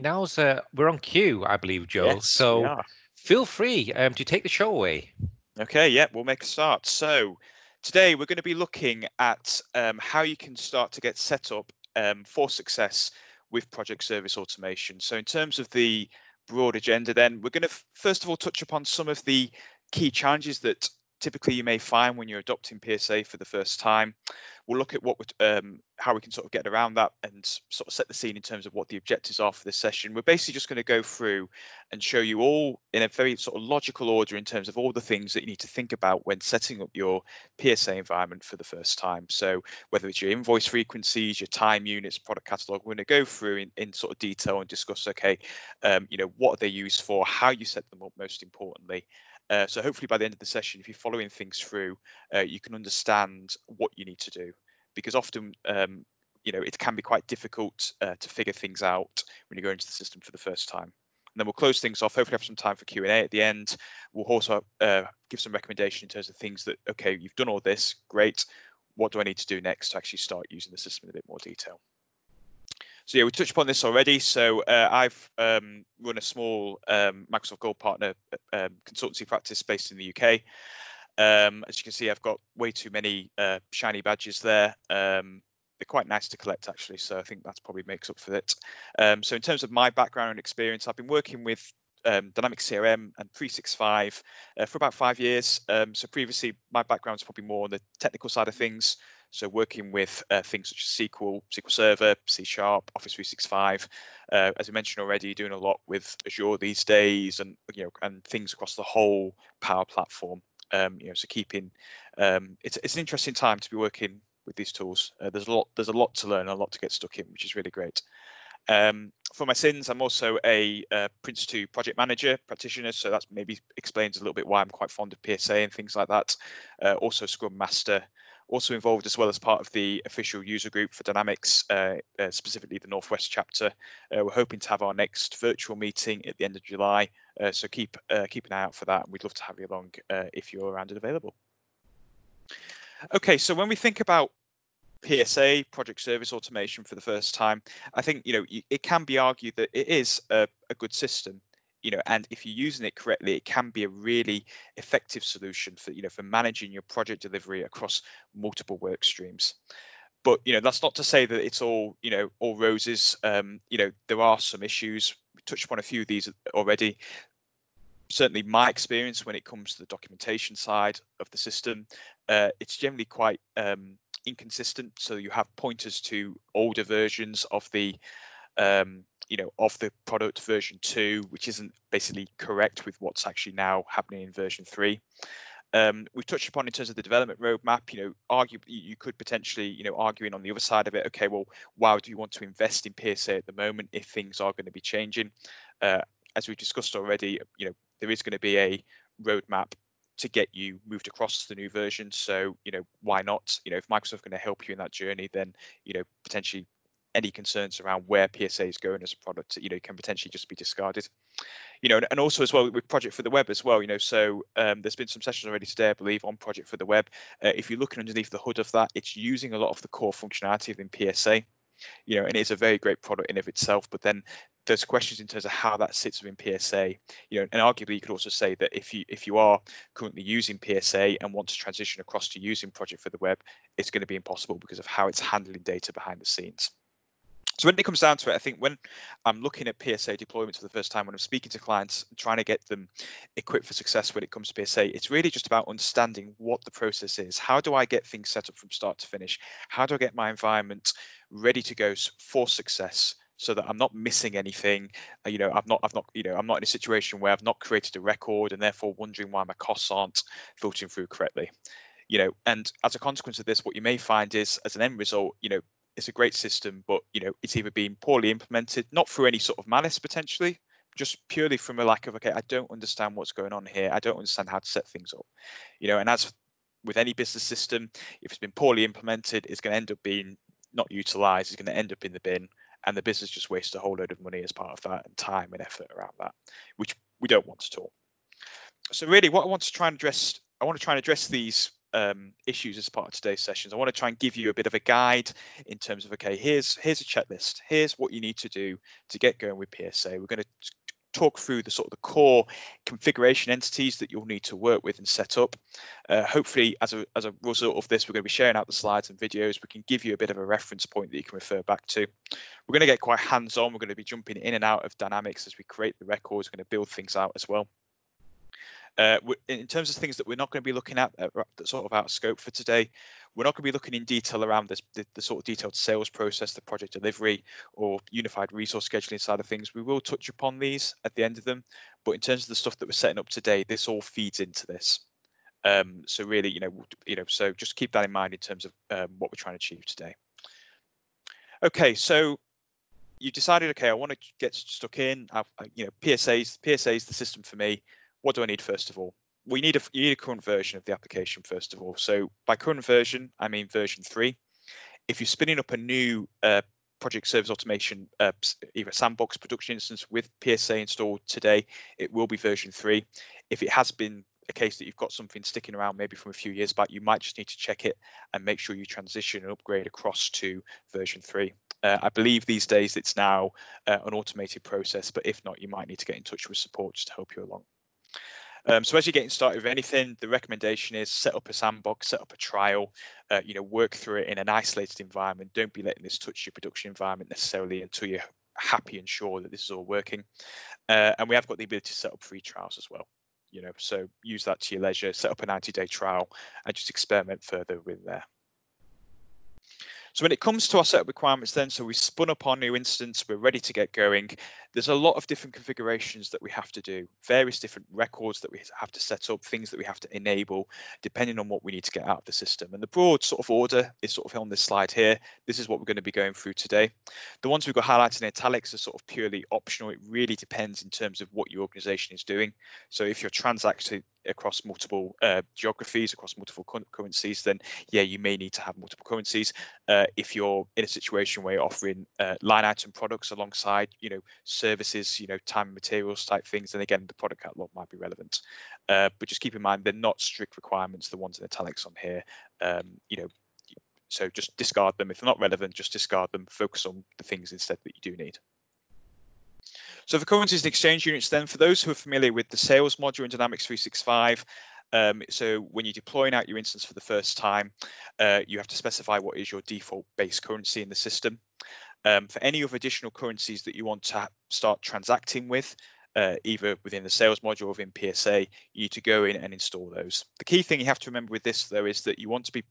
Now's uh, we're on cue, I believe, Joe. Yes, so feel free um, to take the show away. Okay, yeah, we'll make a start. So today we're going to be looking at um, how you can start to get set up um, for success with project service automation. So in terms of the broad agenda, then we're going to first of all touch upon some of the key challenges that typically you may find when you're adopting PSA for the first time. We'll look at what um, how we can sort of get around that and sort of set the scene in terms of what the objectives are for this session. We're basically just going to go through and show you all in a very sort of logical order in terms of all the things that you need to think about when setting up your PSA environment for the first time. So whether it's your invoice frequencies, your time units, product catalog, we're going to go through in, in sort of detail and discuss, okay, um, you know, what are they used for, how you set them up most importantly, uh, so hopefully by the end of the session, if you're following things through, uh, you can understand what you need to do. Because often, um, you know, it can be quite difficult uh, to figure things out when you go into the system for the first time. And then we'll close things off. Hopefully, have some time for Q and A at the end. We'll also uh, give some recommendation in terms of things that okay, you've done all this, great. What do I need to do next to actually start using the system in a bit more detail? So yeah, we touched upon this already. So uh, I've um, run a small um, Microsoft Gold Partner um, consultancy practice based in the UK. Um, as you can see, I've got way too many uh, shiny badges there. Um, they're quite nice to collect actually, so I think that probably makes up for it. Um, so in terms of my background and experience, I've been working with um, Dynamics CRM and 365 uh, for about five years. Um, so previously, my background is probably more on the technical side of things. So working with uh, things such as SQL, SQL Server, C Sharp, Office 365. Uh, as I mentioned already, doing a lot with Azure these days, and you know, and things across the whole Power Platform. Um, you know, so keeping um, it's it's an interesting time to be working with these tools. Uh, there's a lot there's a lot to learn, a lot to get stuck in, which is really great. Um, for my sins, I'm also a uh, Prince 2 project manager practitioner, so that maybe explains a little bit why I'm quite fond of PSA and things like that. Uh, also Scrum Master, also involved as well as part of the official user group for Dynamics, uh, uh, specifically the Northwest chapter. Uh, we're hoping to have our next virtual meeting at the end of July, uh, so keep uh, keep an eye out for that. We'd love to have you along uh, if you're around and available. Okay, so when we think about PSA, project service automation for the first time, I think you know it can be argued that it is a, a good system you know and if you're using it correctly it can be a really effective solution for you know for managing your project delivery across multiple work streams. But you know that's not to say that it's all you know all roses. Um, you know there are some issues. We touched upon a few of these already. Certainly my experience when it comes to the documentation side of the system uh, it's generally quite um, inconsistent. So you have pointers to older versions of the um, you know of the product version 2 which isn't basically correct with what's actually now happening in version 3 um, we've touched upon in terms of the development roadmap you know argue you could potentially you know arguing on the other side of it okay well why do you want to invest in psa at the moment if things are going to be changing? Uh, as we've discussed already you know there is going to be a roadmap to get you moved across the new version. So you know why not? You know if microsoft going to help you in that journey then you know potentially any concerns around where PSA is going as a product, you know, can potentially just be discarded. You know, and also as well with Project for the Web as well, you know, so um, there's been some sessions already today, I believe, on Project for the Web. Uh, if you're looking underneath the hood of that, it's using a lot of the core functionality within PSA, you know, and it's a very great product in of itself. But then there's questions in terms of how that sits within PSA, you know, and arguably you could also say that if you if you are currently using PSA and want to transition across to using Project for the Web, it's going to be impossible because of how it's handling data behind the scenes. So when it comes down to it, I think when I'm looking at PSA deployments for the first time, when I'm speaking to clients, and trying to get them equipped for success when it comes to PSA, it's really just about understanding what the process is. How do I get things set up from start to finish? How do I get my environment ready to go for success? so that I'm not missing anything. Uh, you know, I've not, I've not, you know, I'm not in a situation where I've not created a record and therefore wondering why my costs aren't filtering through correctly. You know, and as a consequence of this, what you may find is, as an end result, you know, it's a great system, but you know it's either been poorly implemented, not through any sort of malice potentially, just purely from a lack of okay, I don't understand what's going on here. I don't understand how to set things up, you know. And as with any business system, if it's been poorly implemented, it's going to end up being not utilized. It's going to end up in the bin, and the business just wastes a whole load of money as part of that and time and effort around that, which we don't want at all. So really, what I want to try and address, I want to try and address these um, issues as part of today's sessions. I want to try and give you a bit of a guide in terms of okay, here's here's a checklist. Here's what you need to do to get going with PSA. We're going to talk through the sort of the core configuration entities that you'll need to work with and set up. Uh, hopefully, as a, as a result of this, we're going to be sharing out the slides and videos. We can give you a bit of a reference point that you can refer back to. We're going to get quite hands-on. We're going to be jumping in and out of dynamics as we create the records. We're going to build things out as well. Uh, in terms of things that we're not going to be looking at uh, sort of out of scope for today, we're not going to be looking in detail around this, the, the, sort of detailed sales process, the project delivery, or unified resource scheduling side of things. We will touch upon these at the end of them, but in terms of the stuff that we're setting up today, this all feeds into this. Um, so really, you know, you know, so just keep that in mind in terms of um, what we're trying to achieve today. Okay, so you decided, okay, I want to get stuck in. I've, you know, PSA's PSA is the system for me what do I need first of all? We need a, you need a current version of the application first of all. So by current version, I mean version three. If you're spinning up a new uh, project service automation, uh, either sandbox production instance with PSA installed today, it will be version three. If it has been a case that you've got something sticking around maybe from a few years back, you might just need to check it and make sure you transition and upgrade across to version three. Uh, I believe these days it's now uh, an automated process, but if not, you might need to get in touch with support just to help you along. Um, so as you're getting started with anything, the recommendation is set up a sandbox, set up a trial, uh, you know, work through it in an isolated environment. Don't be letting this touch your production environment necessarily until you're happy and sure that this is all working. Uh, and we have got the ability to set up free trials as well. You know, so use that to your leisure, set up a 90 day trial and just experiment further with there. So when it comes to our setup requirements then, so we spun up our new instance, we're ready to get going. There's a lot of different configurations that we have to do, various different records that we have to set up, things that we have to enable, depending on what we need to get out of the system. And the broad sort of order is sort of on this slide here. This is what we're going to be going through today. The ones we've got highlighted in italics are sort of purely optional. It really depends in terms of what your organization is doing. So if you're transacting across multiple uh, geographies, across multiple currencies, then yeah, you may need to have multiple currencies. Uh, if you're in a situation where you're offering uh, line item products alongside, you know, services, you know, time and materials type things, then again, the product catalog might be relevant. Uh, but just keep in mind, they're not strict requirements, the ones in italics on here. Um, you know, so just discard them. If they're not relevant, just discard them. Focus on the things instead that you do need. So for currencies and exchange units, then for those who are familiar with the sales module in Dynamics 365, um, so when you're deploying out your instance for the first time, uh, you have to specify what is your default base currency in the system. Um, for any of additional currencies that you want to start transacting with, uh, either within the sales module or within PSA, you need to go in and install those. The key thing you have to remember with this, though, is that you want to be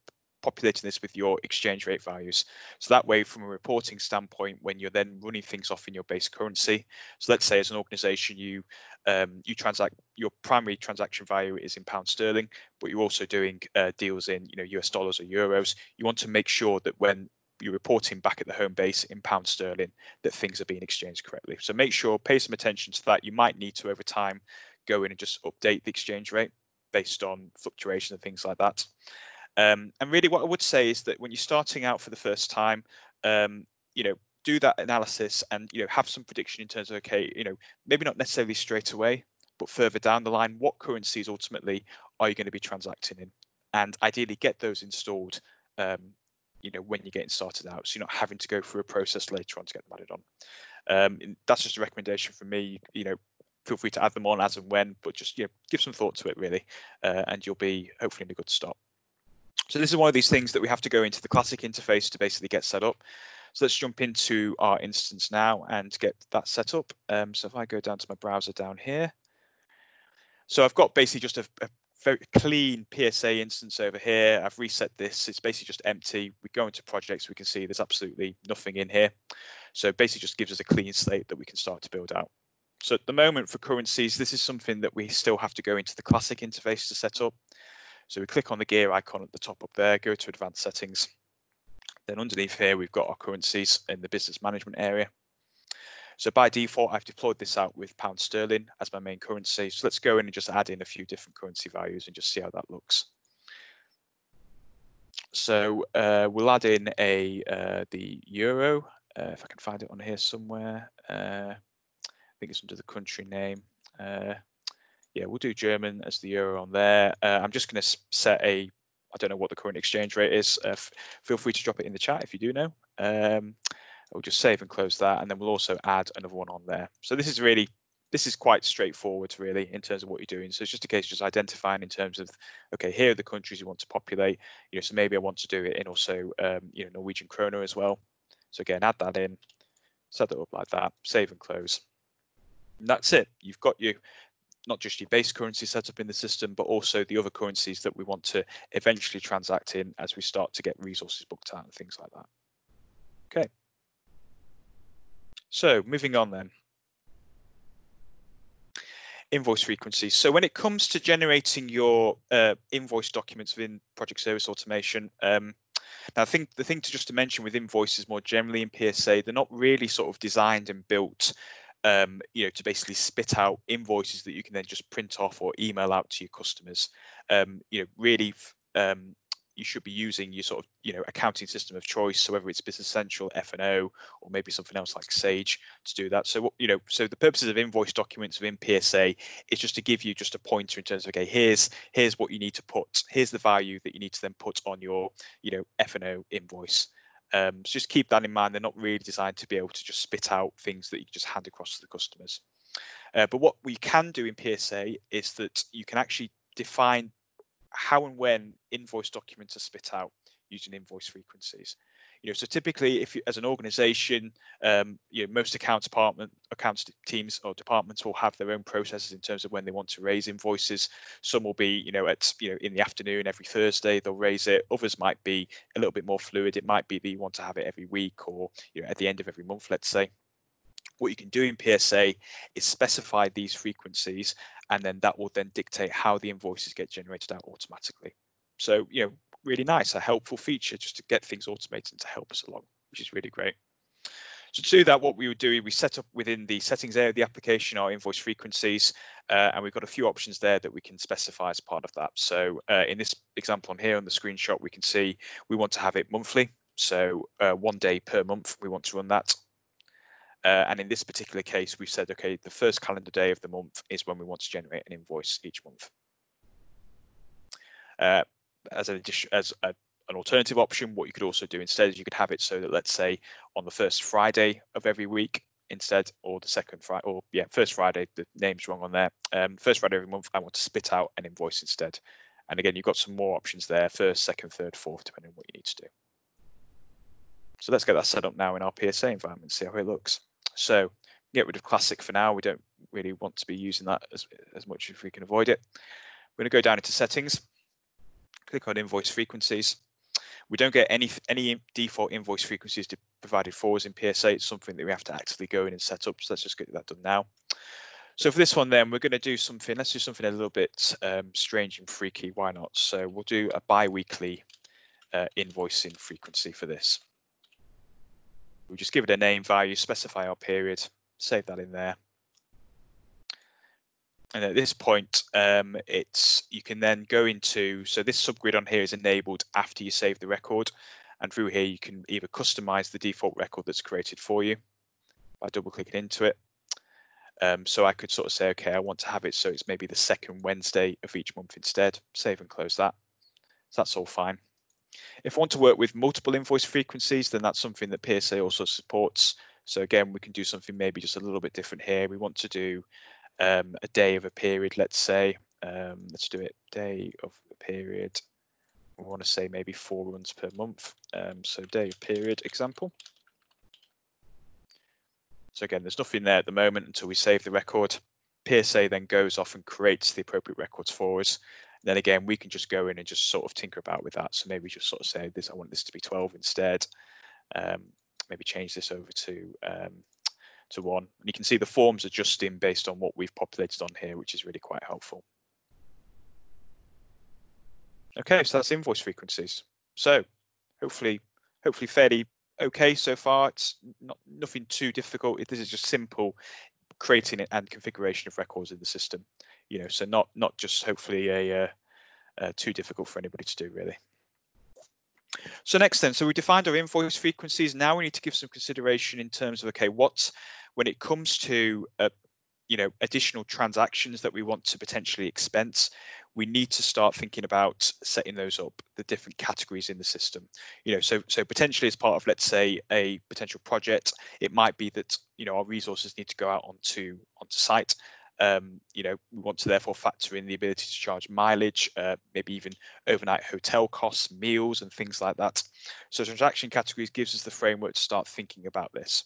populating this with your exchange rate values. So that way, from a reporting standpoint, when you're then running things off in your base currency, so let's say as an organization, you um, you transact your primary transaction value is in pound sterling, but you're also doing uh, deals in you know US dollars or euros. You want to make sure that when you're reporting back at the home base in pound sterling that things are being exchanged correctly. So make sure, pay some attention to that. You might need to over time go in and just update the exchange rate based on fluctuation and things like that. Um, and really, what I would say is that when you're starting out for the first time, um, you know, do that analysis and you know have some prediction in terms of okay, you know, maybe not necessarily straight away, but further down the line, what currencies ultimately are you going to be transacting in, and ideally get those installed. Um, you know, when you're getting started out, so you're not having to go through a process later on to get them added on. Um, that's just a recommendation from me. You know, feel free to add them on as and when, but just you know, give some thought to it really, uh, and you'll be hopefully in a good start. So this is one of these things that we have to go into the classic interface to basically get set up. So let's jump into our instance now and get that set up. Um, so if I go down to my browser down here, so I've got basically just a, a very clean PSA instance over here. I've reset this. It's basically just empty. We go into projects, we can see there's absolutely nothing in here. So basically just gives us a clean slate that we can start to build out. So at the moment for currencies, this is something that we still have to go into the classic interface to set up. So we click on the gear icon at the top up there, go to advanced settings. Then underneath here, we've got our currencies in the business management area. So by default, I've deployed this out with pound sterling as my main currency. So let's go in and just add in a few different currency values and just see how that looks. So uh, we'll add in a uh, the euro, uh, if I can find it on here somewhere. Uh, I think it's under the country name. Yeah, we'll do German as the euro on there. Uh, I'm just going to set a, I don't know what the current exchange rate is. Uh, feel free to drop it in the chat if you do know. Um, we'll just save and close that, and then we'll also add another one on there. So this is really this is quite straightforward really in terms of what you're doing. So it's just a case of just identifying in terms of, okay, here are the countries you want to populate. You know, so maybe I want to do it in also, um, you know, Norwegian kroner as well. So again, add that in, set it up like that, save and close. And that's it. You've got your not just your base currency set up in the system, but also the other currencies that we want to eventually transact in as we start to get resources booked out and things like that. Okay. So moving on then invoice frequency. So when it comes to generating your uh, invoice documents within Project Service Automation, um, now I think the thing to just to mention with invoices more generally in PSA, they're not really sort of designed and built, um, you know, to basically spit out invoices that you can then just print off or email out to your customers. Um, you know, really um, you should be using your sort of you know accounting system of choice. So whether it's business central f&o or maybe something else like sage to do that. So you know so the purposes of invoice documents within psa is just to give you just a pointer in terms of okay here's here's what you need to put. Here's the value that you need to then put on your you know f&o invoice um, so just keep that in mind they're not really designed to be able to just spit out things that you just hand across to the customers uh, but what we can do in psa is that you can actually define how and when invoice documents are spit out using invoice frequencies. You know, so typically, if you, as an organisation, um, you know, most accounts department accounts teams or departments will have their own processes in terms of when they want to raise invoices. Some will be, you know, at you know in the afternoon every Thursday they'll raise it. Others might be a little bit more fluid. It might be that you want to have it every week or you know at the end of every month, let's say what you can do in PSA is specify these frequencies, and then that will then dictate how the invoices get generated out automatically. So, you know, really nice, a helpful feature just to get things automated to help us along, which is really great. So to do that, what we would do, is we set up within the settings area of the application our invoice frequencies, uh, and we've got a few options there that we can specify as part of that. So uh, in this example on here on the screenshot, we can see we want to have it monthly. So uh, one day per month, we want to run that. Uh, and in this particular case, we said, okay, the first calendar day of the month is when we want to generate an invoice each month. Uh, as an as a, an alternative option, what you could also do instead is you could have it so that let's say on the first Friday of every week instead, or the second Friday, or yeah, first Friday, the name's wrong on there. Um, first Friday every month, I want to spit out an invoice instead. And again, you've got some more options there, first, second, third, fourth, depending on what you need to do. So let's get that set up now in our PSA environment, see how it looks. So get rid of classic for now. We don't really want to be using that as, as much if we can avoid it. We're going to go down into settings, click on invoice frequencies. We don't get any any default invoice frequencies provided for us in PSA. It's something that we have to actively go in and set up. So let's just get that done now. So for this one, then we're going to do something. Let's do something a little bit um, strange and freaky. Why not? So we'll do a bi-weekly uh, invoicing frequency for this. We'll just give it a name value, specify our period, save that in there. And at this point, um, it's you can then go into, so this subgrid on here is enabled after you save the record. And through here, you can either customize the default record that's created for you by double clicking into it. Um, so I could sort of say, okay, I want to have it so it's maybe the second Wednesday of each month instead. Save and close that. So that's all fine. If I want to work with multiple invoice frequencies, then that's something that PSA also supports. So again, we can do something maybe just a little bit different here. We want to do um, a day of a period, let's say. Um, let's do it day of a period. We want to say maybe four runs per month. Um, so day of period example. So again, there's nothing there at the moment until we save the record. PSA then goes off and creates the appropriate records for us then again, we can just go in and just sort of tinker about with that. So maybe just sort of say this, I want this to be 12 instead. Um, maybe change this over to um, to one. And you can see the forms adjusting based on what we've populated on here, which is really quite helpful. Okay, so that's invoice frequencies. So hopefully, hopefully fairly okay so far. It's not nothing too difficult. This is just simple creating and configuration of records in the system you know, so not not just hopefully a uh, uh, too difficult for anybody to do really. So next then, so we defined our invoice frequencies. Now we need to give some consideration in terms of, okay, what, when it comes to uh, you know additional transactions that we want to potentially expense we need to start thinking about setting those up the different categories in the system you know so so potentially as part of let's say a potential project it might be that you know our resources need to go out onto onto site um, you know we want to therefore factor in the ability to charge mileage uh, maybe even overnight hotel costs meals and things like that so transaction categories gives us the framework to start thinking about this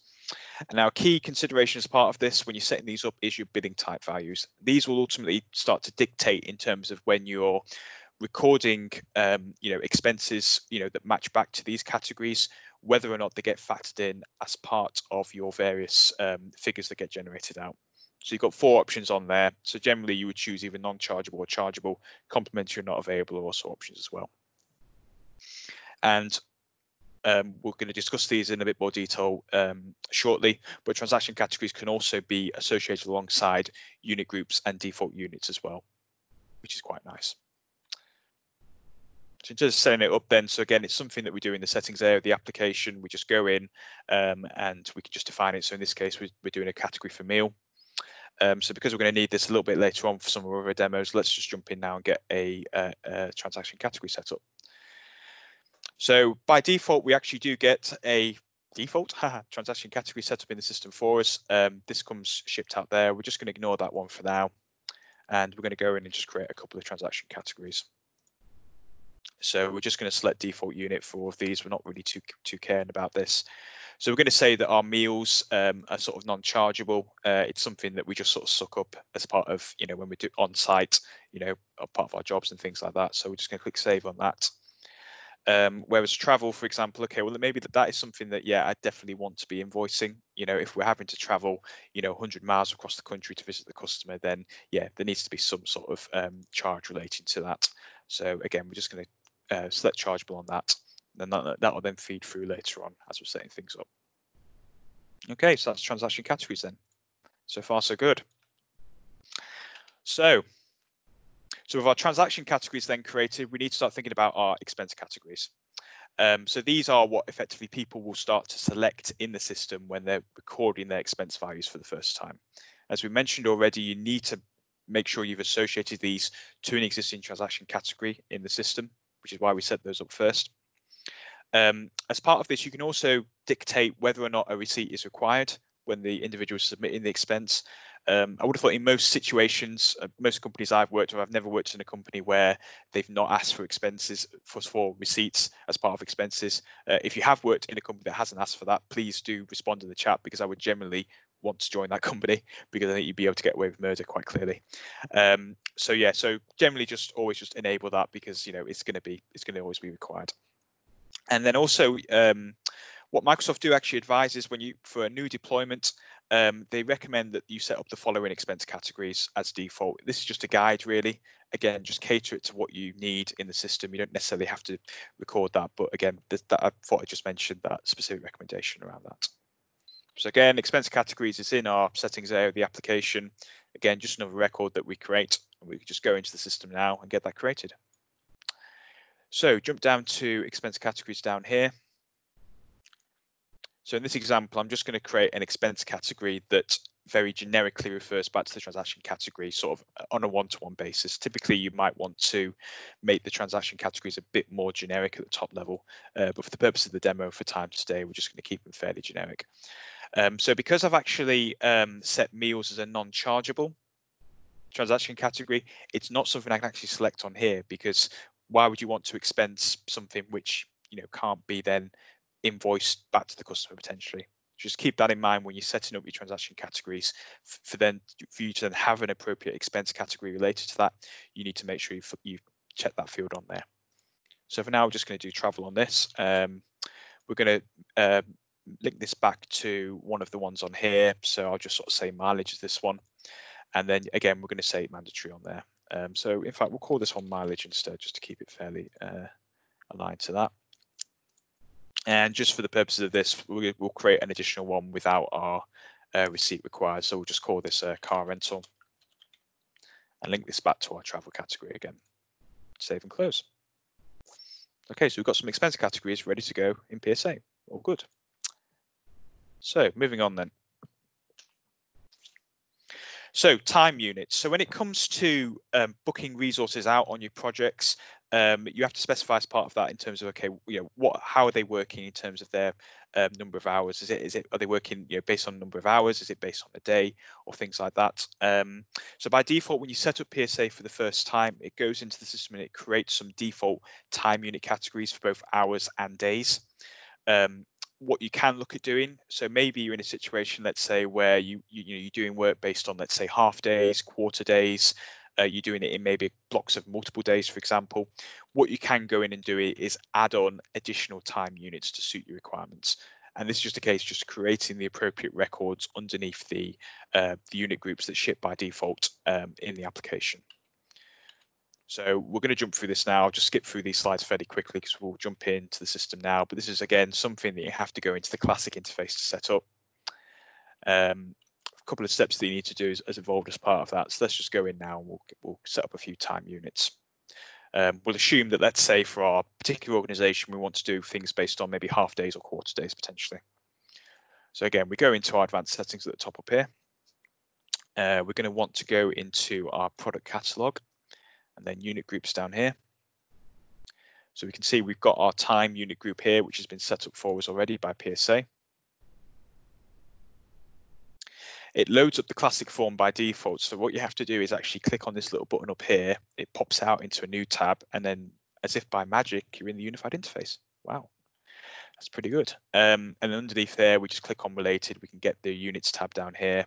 and now, key consideration as part of this when you're setting these up is your billing type values. These will ultimately start to dictate in terms of when you're recording, um, you know, expenses, you know, that match back to these categories, whether or not they get factored in as part of your various um, figures that get generated out. So you've got four options on there. So generally, you would choose either non-chargeable or chargeable, complimentary or not available, or also options as well. And um, we're going to discuss these in a bit more detail um, shortly, but transaction categories can also be associated alongside unit groups and default units as well, which is quite nice. So just setting it up then, so again, it's something that we do in the settings area of the application. We just go in um, and we can just define it. So in this case, we're, we're doing a category for meal. Um, so because we're going to need this a little bit later on for some of our other demos, let's just jump in now and get a, a, a transaction category set up. So by default, we actually do get a default transaction category set up in the system for us. Um, this comes shipped out there. We're just going to ignore that one for now. And we're going to go in and just create a couple of transaction categories. So we're just going to select default unit for all of these. We're not really too too caring about this. So we're going to say that our meals um, are sort of non-chargeable. Uh, it's something that we just sort of suck up as part of, you know, when we do on site, you know, part of our jobs and things like that. So we're just going to click save on that. Um, whereas travel, for example, okay, well maybe that, that is something that yeah, I definitely want to be invoicing. You know, if we're having to travel, you know, 100 miles across the country to visit the customer, then yeah, there needs to be some sort of um, charge relating to that. So again, we're just going to uh, select chargeable on that, and that that will then feed through later on as we're setting things up. Okay, so that's transaction categories then. So far, so good. So so with our transaction categories then created, we need to start thinking about our expense categories. Um, so these are what effectively people will start to select in the system when they're recording their expense values for the first time. As we mentioned already, you need to make sure you've associated these to an existing transaction category in the system, which is why we set those up first. Um, as part of this, you can also dictate whether or not a receipt is required when the individual is submitting the expense. Um, I would have thought in most situations, uh, most companies I've worked with, I've never worked in a company where they've not asked for expenses for, for receipts as part of expenses. Uh, if you have worked in a company that hasn't asked for that, please do respond in the chat because I would generally want to join that company because I think you'd be able to get away with murder quite clearly. Um, so yeah, so generally just always just enable that because you know it's going to be it's going to always be required. And then also um, what Microsoft do actually advise is when you for a new deployment, um, they recommend that you set up the following expense categories as default. This is just a guide, really. Again, just cater it to what you need in the system. You don't necessarily have to record that, but again, that, I thought I just mentioned that specific recommendation around that. So again, expense categories is in our settings area of the application. Again, just another record that we create. We can just go into the system now and get that created. So jump down to expense categories down here. So in this example, I'm just going to create an expense category that very generically refers back to the transaction category sort of uh, on a one-to-one basis. Typically, you might want to make the transaction categories a bit more generic at the top level, uh, but for the purpose of the demo for time today, we're just going to keep them fairly generic. Um, so because I've actually um, set meals as a non-chargeable transaction category, it's not something I can actually select on here because why would you want to expense something which you know can't be then invoiced back to the customer potentially. Just keep that in mind when you're setting up your transaction categories. For then for you to then have an appropriate expense category related to that, you need to make sure you you check that field on there. So for now, we're just going to do travel on this. Um, we're going to uh, link this back to one of the ones on here. So I'll just sort of say mileage is this one. And then again, we're going to say mandatory on there. Um, so in fact, we'll call this one mileage instead, just to keep it fairly uh, aligned to that. And just for the purposes of this, we'll, we'll create an additional one without our uh, receipt required. So we'll just call this a car rental and link this back to our travel category again. Save and close. Okay, so we've got some expense categories ready to go in PSA. All good. So moving on then. So time units. So when it comes to um, booking resources out on your projects, um, you have to specify as part of that in terms of okay, you know, what how are they working in terms of their um, number of hours? Is it is it are they working you know based on number of hours? Is it based on the day or things like that? Um, so by default, when you set up PSA for the first time, it goes into the system and it creates some default time unit categories for both hours and days. Um, what you can look at doing. So maybe you're in a situation, let's say, where you, you, you're doing work based on, let's say, half days, quarter days. Uh, you're doing it in maybe blocks of multiple days, for example. What you can go in and do is add on additional time units to suit your requirements. And this is just a case just creating the appropriate records underneath the uh, the unit groups that ship by default um, in the application. So we're going to jump through this now. I'll just skip through these slides fairly quickly because we'll jump into the system now. But this is, again, something that you have to go into the classic interface to set up. Um, couple of steps that you need to do is, as involved as part of that. So let's just go in now and we'll, we'll set up a few time units. Um, we'll assume that, let's say, for our particular organization, we want to do things based on maybe half days or quarter days potentially. So again, we go into our advanced settings at the top up here. Uh, we're going to want to go into our product catalog and then unit groups down here. So we can see we've got our time unit group here, which has been set up for us already by PSA. It loads up the classic form by default. So what you have to do is actually click on this little button up here. It pops out into a new tab and then as if by magic, you're in the unified interface. Wow, that's pretty good. Um, and underneath there, we just click on related. We can get the units tab down here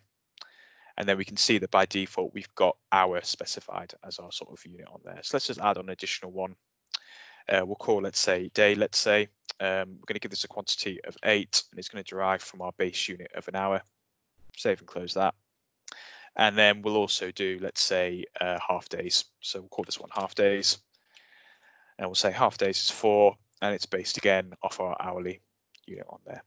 and then we can see that by default, we've got hour specified as our sort of unit on there. So let's just add on an additional one. Uh, we'll call, let's say, day, let's say. Um, we're going to give this a quantity of eight, and it's going to derive from our base unit of an hour. Save and close that. And then we'll also do, let's say, uh, half days. So we'll call this one half days. And we'll say half days is four, and it's based again off our hourly unit on there.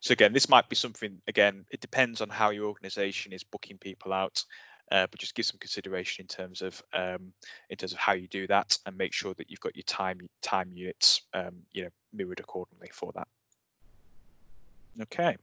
So again, this might be something, again, it depends on how your organization is booking people out, uh, but just give some consideration in terms of um, in terms of how you do that and make sure that you've got your time time units um, you know mirrored accordingly for that. Okay.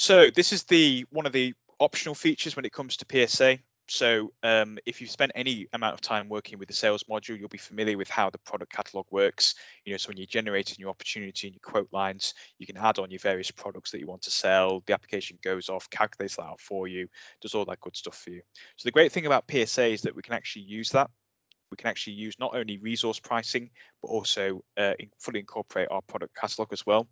So this is the one of the optional features when it comes to PSA. So um, if you've spent any amount of time working with the sales module, you'll be familiar with how the product catalog works. You know, so when you're generating your opportunity and your quote lines, you can add on your various products that you want to sell. The application goes off, calculates that out for you, does all that good stuff for you. So the great thing about PSA is that we can actually use that. We can actually use not only resource pricing, but also uh, fully incorporate our product catalog as well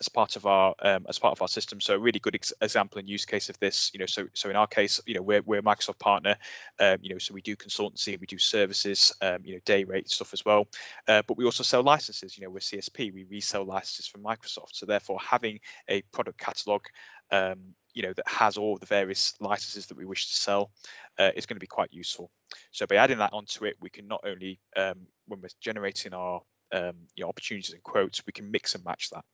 as part of our um, as part of our system. So a really good ex example and use case of this, you know, so so in our case, you know, we're we're a Microsoft partner, um, you know, so we do consultancy, we do services, um, you know, day rate stuff as well, uh, but we also sell licenses. You know, we're CSP, we resell licenses from Microsoft. So therefore, having a product catalog. Um, you know that has all the various licenses that we wish to sell uh, is going to be quite useful. So by adding that onto it, we can not only um, when we're generating our um, you know, opportunities and quotes, we can mix and match that.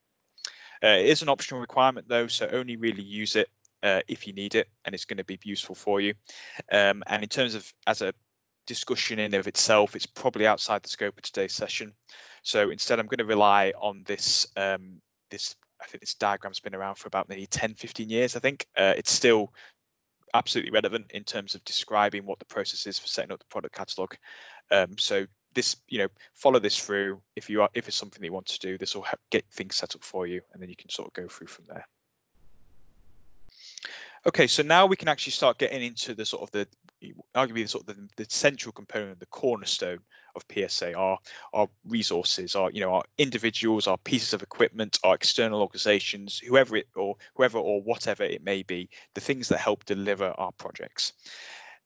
Uh, it is an optional requirement though, so only really use it uh, if you need it and it's going to be useful for you. Um, and in terms of as a discussion in of itself, it's probably outside the scope of today's session. So instead, I'm going to rely on this um, this I think this diagram's been around for about maybe 10, 15 years. I think uh, it's still absolutely relevant in terms of describing what the process is for setting up the product catalog. Um, so this, you know, follow this through. If you are, if it's something that you want to do, this will help get things set up for you, and then you can sort of go through from there. Okay, so now we can actually start getting into the sort of the arguably the sort of the, the central component, the cornerstone of PSA, our our resources, our you know our individuals, our pieces of equipment, our external organisations, whoever it or whoever or whatever it may be, the things that help deliver our projects.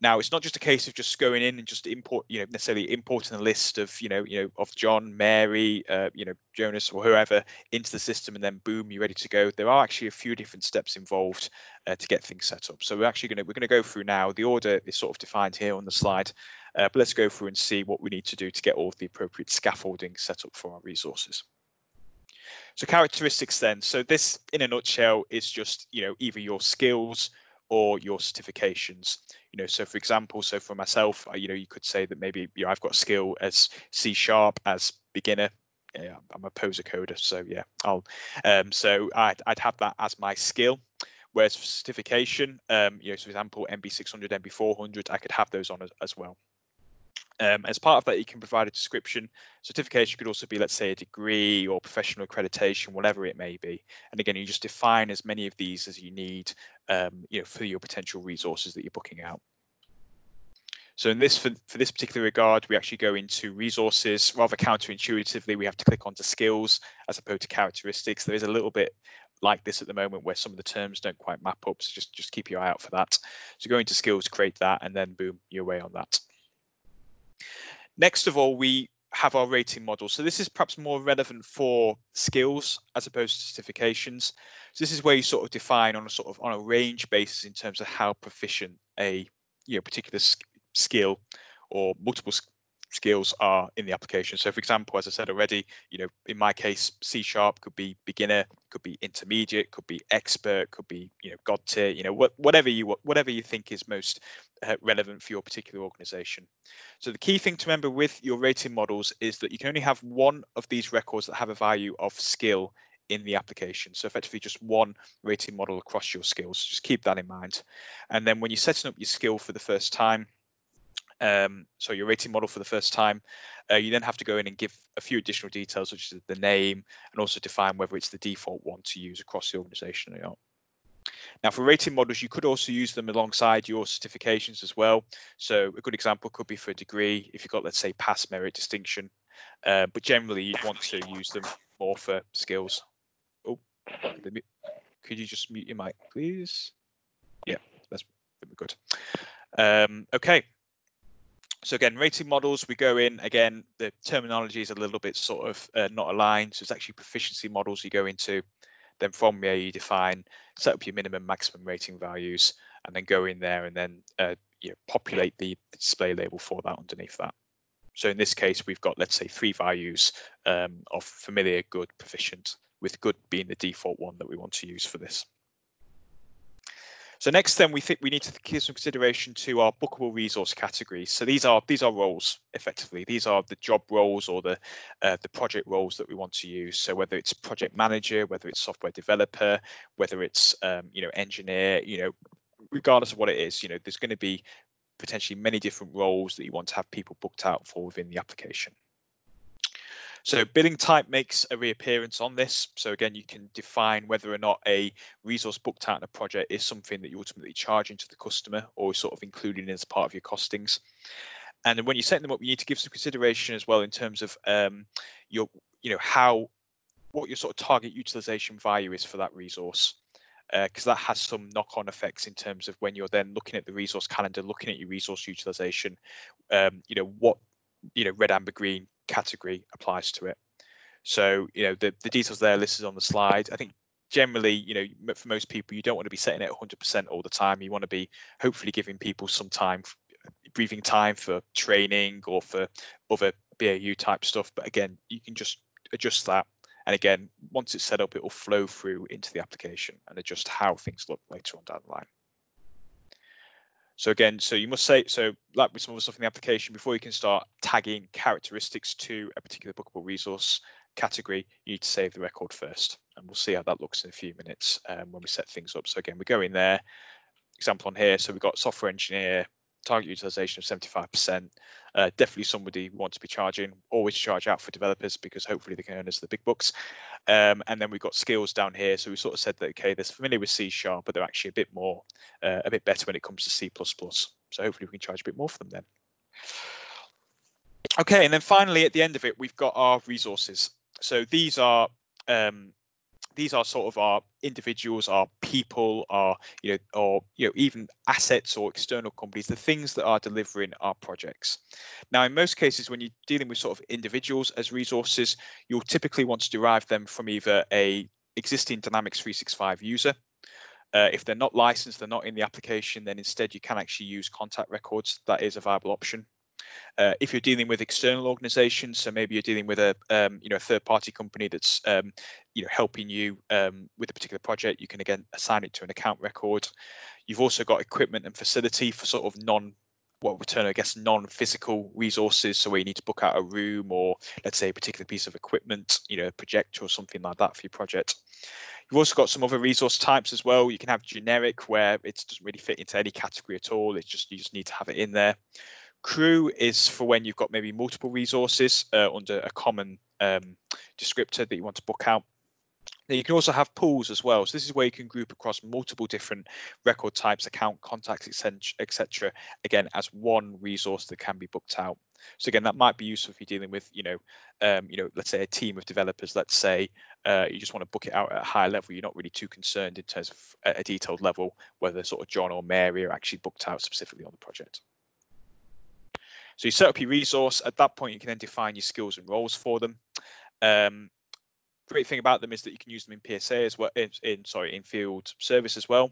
Now it's not just a case of just going in and just import, you know, necessarily importing a list of, you know, you know, of John, Mary, uh, you know, Jonas or whoever into the system, and then boom, you're ready to go. There are actually a few different steps involved uh, to get things set up. So we're actually going to we're going to go through now. The order is sort of defined here on the slide, uh, but let's go through and see what we need to do to get all of the appropriate scaffolding set up for our resources. So characteristics then. So this, in a nutshell, is just you know either your skills or your certifications you know so for example so for myself you know you could say that maybe you know i've got a skill as c sharp as beginner yeah, I'm a poser coder, so yeah, I'll. Um, so I'd, I'd have that as my skill. Whereas for certification, um, you know, so for example, MB600, MB400, I could have those on as, as well. Um, as part of that, you can provide a description. Certification could also be, let's say, a degree or professional accreditation, whatever it may be. And again, you just define as many of these as you need, um, you know, for your potential resources that you're booking out. So in this, for, for this particular regard, we actually go into resources rather counterintuitively. We have to click onto skills as opposed to characteristics. There is a little bit like this at the moment where some of the terms don't quite map up. So just, just keep your eye out for that. So go into skills, create that, and then boom, you're away on that. Next of all, we have our rating model. So this is perhaps more relevant for skills as opposed to certifications. So this is where you sort of define on a sort of on a range basis in terms of how proficient a you know particular skill or multiple skills are in the application. So for example, as I said already, you know, in my case, C sharp could be beginner, could be intermediate, could be expert, could be, you know, God tier, you know, what, whatever you whatever you think is most uh, relevant for your particular organization. So the key thing to remember with your rating models is that you can only have one of these records that have a value of skill in the application. So effectively just one rating model across your skills. Just keep that in mind. And then when you're setting up your skill for the first time, um, so your rating model for the first time, uh, you then have to go in and give a few additional details, such as the name, and also define whether it's the default one to use across the organization or not. Now, for rating models, you could also use them alongside your certifications as well. So a good example could be for a degree, if you've got, let's say, pass merit distinction, uh, but generally you'd want to use them more for skills. Oh, could you just mute your mic, please? Yeah, that's good. Um, okay, so again, rating models, we go in, again, the terminology is a little bit sort of uh, not aligned. So it's actually proficiency models you go into. Then from there, you define, set up your minimum, maximum rating values, and then go in there and then uh, you know, populate the display label for that underneath that. So in this case, we've got, let's say, three values um, of familiar, good, proficient, with good being the default one that we want to use for this. So next, then we think we need to give some consideration to our bookable resource categories. So these are these are roles effectively. These are the job roles or the uh, the project roles that we want to use. So whether it's project manager, whether it's software developer, whether it's um, you know engineer, you know, regardless of what it is, you know, there's going to be potentially many different roles that you want to have people booked out for within the application. So billing type makes a reappearance on this. So again, you can define whether or not a resource booked out in a project is something that you ultimately charge into the customer or sort of including as part of your costings. And then when you're setting them up, you need to give some consideration as well in terms of um, your, you know, how, what your sort of target utilization value is for that resource because uh, that has some knock-on effects in terms of when you're then looking at the resource calendar, looking at your resource utilization, um, you know, what, you know, red, amber, green category applies to it. So, you know, the, the details there listed on the slide. I think generally, you know, for most people, you don't want to be setting it 100% all the time. You want to be hopefully giving people some time, breathing time for training or for other BAU type stuff. But again, you can just adjust that. And again, once it's set up, it will flow through into the application and adjust how things look later on down the line. So again, so you must say, so like with some of the stuff in the application, before you can start tagging characteristics to a particular bookable resource category, you need to save the record first. And we'll see how that looks in a few minutes um, when we set things up. So again, we go in there, example on here. So we've got software engineer, target utilization of 75%. Uh, definitely somebody we want to be charging, always charge out for developers because hopefully they can earn us the big bucks. Um, and then we've got skills down here. So we sort of said that, okay, they're familiar with C sharp, but they're actually a bit more, uh, a bit better when it comes to C++. So hopefully we can charge a bit more for them then. Okay, and then finally at the end of it, we've got our resources. So these are um, these are sort of our individuals, our people, our you know, or you know, even assets or external companies, the things that are delivering our projects. Now, in most cases, when you're dealing with sort of individuals as resources, you'll typically want to derive them from either a existing Dynamics 365 user. Uh, if they're not licensed, they're not in the application, then instead you can actually use contact records. That is a viable option. Uh, if you're dealing with external organizations, so maybe you're dealing with a um, you know a third party company that's um, you know helping you um, with a particular project, you can again assign it to an account record. You've also got equipment and facility for sort of non what we term, I guess, non-physical resources. So where you need to book out a room or let's say a particular piece of equipment, you know, a projector or something like that for your project. You've also got some other resource types as well. You can have generic where it doesn't really fit into any category at all. It's just you just need to have it in there. Crew is for when you've got maybe multiple resources uh, under a common um, descriptor that you want to book out. Now you can also have pools as well. So this is where you can group across multiple different record types, account contacts, etc. Again, as one resource that can be booked out. So again, that might be useful if you're dealing with, you know, um, you know, let's say a team of developers. Let's say uh, you just want to book it out at a higher level. You're not really too concerned in terms of a detailed level whether sort of John or Mary are actually booked out specifically on the project. So you set up your resource. At that point, you can then define your skills and roles for them. Um, great thing about them is that you can use them in PSA as well, in, in sorry, in field service as well.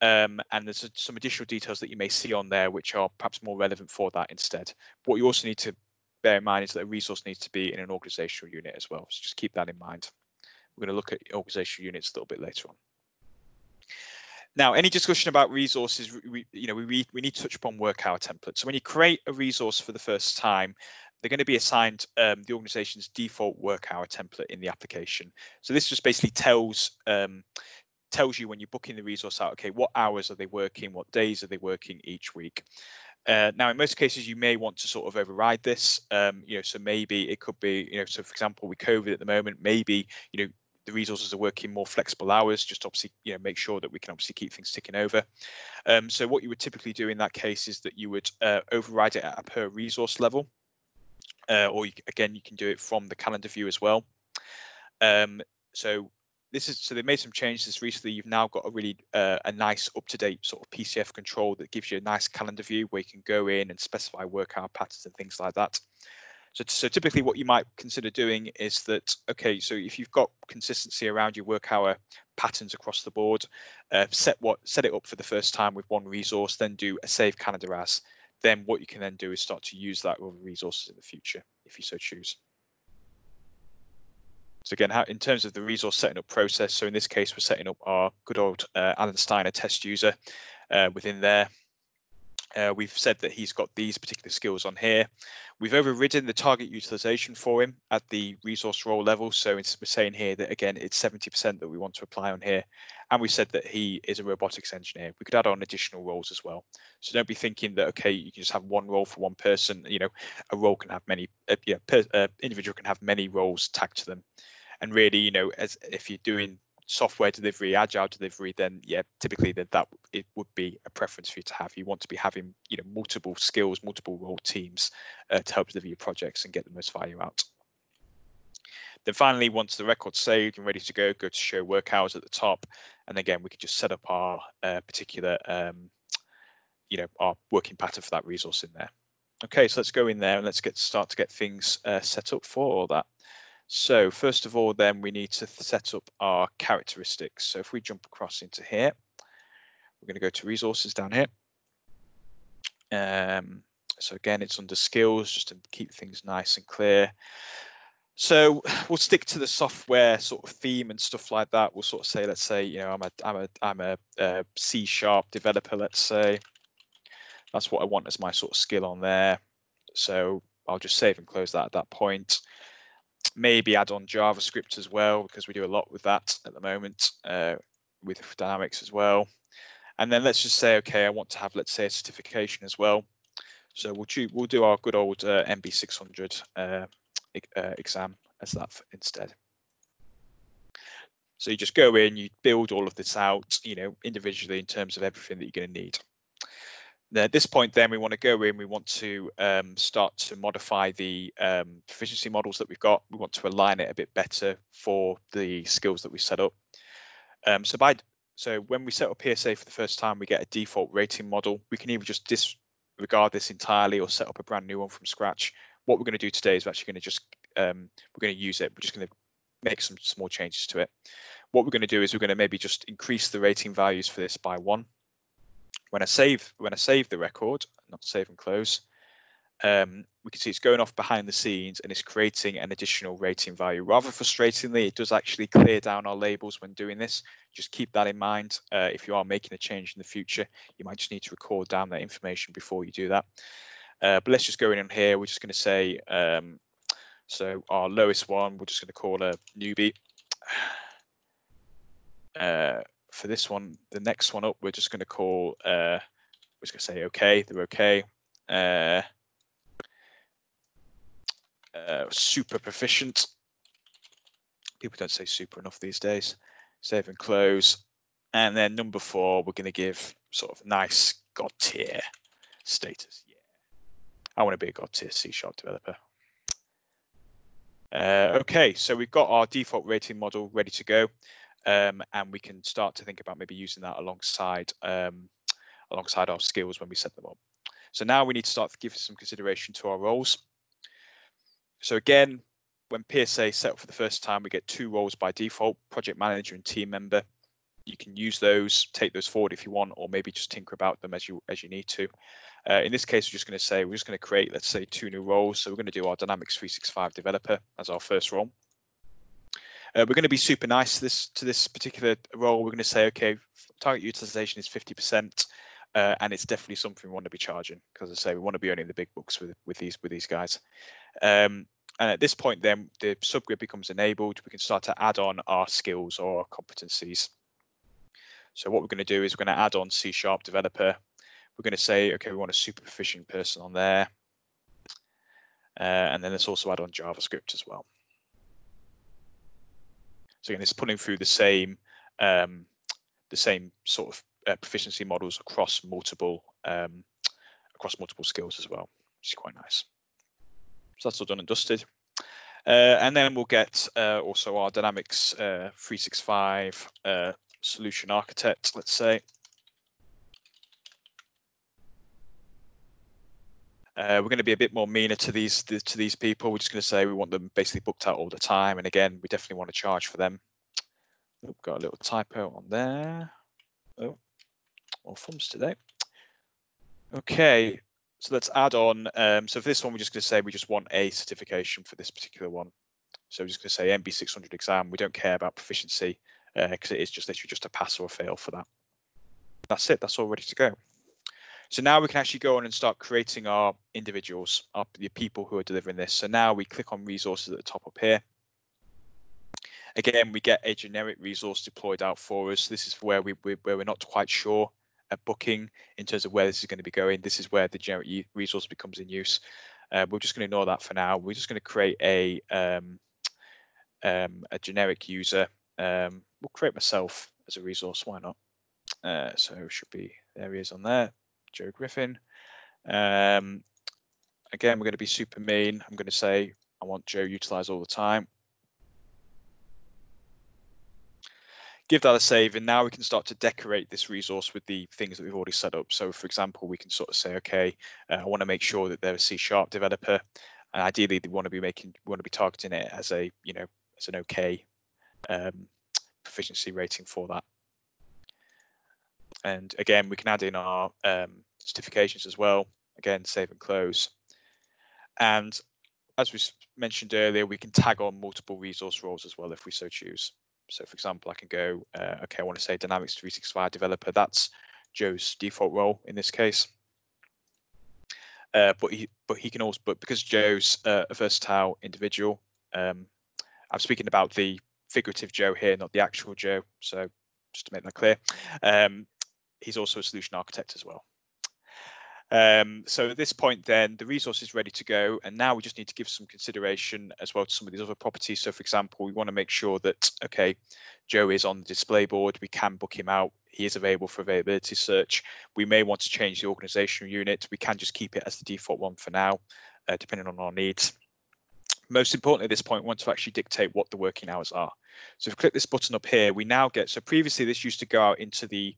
Um, and there's some additional details that you may see on there which are perhaps more relevant for that instead. What you also need to bear in mind is that a resource needs to be in an organizational unit as well. So just keep that in mind. We're going to look at organizational units a little bit later on. Now, any discussion about resources, we, you know, we, we need to touch upon work hour templates. So when you create a resource for the first time, they're going to be assigned um, the organization's default work hour template in the application. So this just basically tells um, tells you when you're booking the resource out, okay, what hours are they working, what days are they working each week. Uh, now, in most cases, you may want to sort of override this. Um, you know, so maybe it could be, you know, so for example, with COVID at the moment, maybe you know the resources are working more flexible hours, just obviously, you know, make sure that we can obviously keep things ticking over. Um, so what you would typically do in that case is that you would uh, override it at a per resource level uh, or you, again, you can do it from the calendar view as well. Um, so this is so they made some changes recently. You've now got a really uh, a nice up-to-date sort of PCF control that gives you a nice calendar view where you can go in and specify work hour patterns and things like that. So, so typically what you might consider doing is that, okay, so if you've got consistency around your work hour patterns across the board, uh, set what set it up for the first time with one resource, then do a save calendar as, then what you can then do is start to use that with resources in the future if you so choose. So again, how, in terms of the resource setting up process, so in this case, we're setting up our good old uh, Alan Steiner test user uh, within there. Uh, we've said that he's got these particular skills on here. We've overridden the target utilization for him at the resource role level. So we're saying here that again, it's 70% that we want to apply on here. And we said that he is a robotics engineer. We could add on additional roles as well. So don't be thinking that, okay, you can just have one role for one person. You know, a role can have many, uh, yeah, per, uh, individual can have many roles tagged to them. And really, you know, as if you're doing software delivery, agile delivery, then yeah, typically that that it would be a preference for you to have. You want to be having you know multiple skills, multiple role teams uh, to help deliver your projects and get the most value out. Then finally, once the record's saved and ready to go, go to show work hours at the top, and again we can just set up our uh, particular um, you know our working pattern for that resource in there. Okay, so let's go in there and let's get start to get things uh, set up for all that. So first of all, then we need to set up our characteristics. So if we jump across into here, we're going to go to resources down here. Um, so again, it's under skills, just to keep things nice and clear. So we'll stick to the software sort of theme and stuff like that. We'll sort of say, let's say, you know, I'm a I'm a I'm a, a C sharp developer. Let's say that's what I want as my sort of skill on there. So I'll just save and close that at that point maybe add on JavaScript as well, because we do a lot with that at the moment uh, with Dynamics as well. And then let's just say, okay, I want to have, let's say, a certification as well. So we'll do, we'll do our good old uh, MB600 uh, uh, exam as that instead. So you just go in, you build all of this out, you know, individually in terms of everything that you're going to need. At this point, then we want to go in, we want to um, start to modify the um, proficiency models that we've got. We want to align it a bit better for the skills that we set up. Um, so by so when we set up PSA for the first time, we get a default rating model. We can either just disregard this entirely or set up a brand new one from scratch. What we're going to do today is we're actually going to just um, we're going to use it. We're just going to make some small changes to it. What we're going to do is we're going to maybe just increase the rating values for this by one when I save when I save the record, not save and close, um, we can see it's going off behind the scenes and it's creating an additional rating value. Rather frustratingly, it does actually clear down our labels when doing this. Just keep that in mind. Uh, if you are making a change in the future, you might just need to record down that information before you do that. Uh, but let's just go in on here. We're just going to say, um, so our lowest one, we're just going to call a newbie. Uh, for this one, the next one up, we're just going to call, uh, we're going to say, okay, they're okay. Uh, uh, super proficient. People don't say super enough these days. Save and close. And then number four, we're going to give sort of nice God tier status. Yeah, I want to be a God tier C sharp developer. Uh, okay, so we've got our default rating model ready to go, um, and we can start to think about maybe using that alongside um, alongside our skills when we set them up. So now we need to start to give some consideration to our roles. So again, when PSA set up for the first time, we get two roles by default, project manager and team member. You can use those, take those forward if you want, or maybe just tinker about them as you as you need to. Uh, in this case, we're just going to say we're just going to create, let's say, two new roles. So we're going to do our Dynamics 365 developer as our first role. Uh, we're going to be super nice to this to this particular role. We're going to say, okay, target utilization is 50%, uh, and it's definitely something we want to be charging because, as I say, we want to be earning the big bucks with with these with these guys. Um, and at this point, then the subgrid becomes enabled. We can start to add on our skills or our competencies. So what we're going to do is we're going to add on C Sharp developer. We're going to say, okay, we want a super proficient person on there. Uh, and then let's also add on JavaScript as well. So again, it's pulling through the same um, the same sort of uh, proficiency models across multiple um, across multiple skills as well, which is quite nice. So that's all done and dusted. Uh, and then we'll get uh, also our Dynamics uh, 365 uh, solution architect, let's say. Uh, we're going to be a bit more meaner to these to these people. We're just going to say we want them basically booked out all the time. And again, we definitely want to charge for them. Got a little typo on there. Oh, all thumbs today. Okay, so let's add on. Um, so for this one, we're just going to say we just want a certification for this particular one. So we're just going to say MB600 exam. We don't care about proficiency because uh, it is just literally just a pass or a fail for that. That's it. That's all ready to go. So now we can actually go on and start creating our individuals, our the people who are delivering this. So now we click on resources at the top up here. Again, we get a generic resource deployed out for us. This is where we, we where we're not quite sure a booking in terms of where this is going to be going. This is where the generic resource becomes in use. Uh, we're just going to ignore that for now. We're just going to create a um, um, a generic user. Um, we'll create myself as a resource. Why not? Uh, so it should be there he is on there, Joe Griffin. Um, again, we're going to be super mean. I'm going to say I want Joe utilized all the time. give that a save and now we can start to decorate this resource with the things that we've already set up so for example we can sort of say okay uh, i want to make sure that they're a c sharp developer and ideally they want to be making want to be targeting it as a you know as an okay um, proficiency rating for that and again we can add in our um, certifications as well again save and close and as we mentioned earlier we can tag on multiple resource roles as well if we so choose so for example, I can go, uh, okay, I want to say Dynamics 365 developer. That's Joe's default role in this case. Uh, but he but he can also but because Joe's uh, a versatile individual, um, I'm speaking about the figurative Joe here, not the actual Joe. So just to make that clear, um, he's also a solution architect as well. Um, so at this point, then the resource is ready to go, and now we just need to give some consideration as well to some of these other properties. So, for example, we want to make sure that okay, Joe is on the display board. We can book him out. He is available for availability search. We may want to change the organizational unit. We can just keep it as the default one for now, uh, depending on our needs. Most importantly, at this point, we want to actually dictate what the working hours are. So if we click this button up here, we now get, so previously this used to go out into the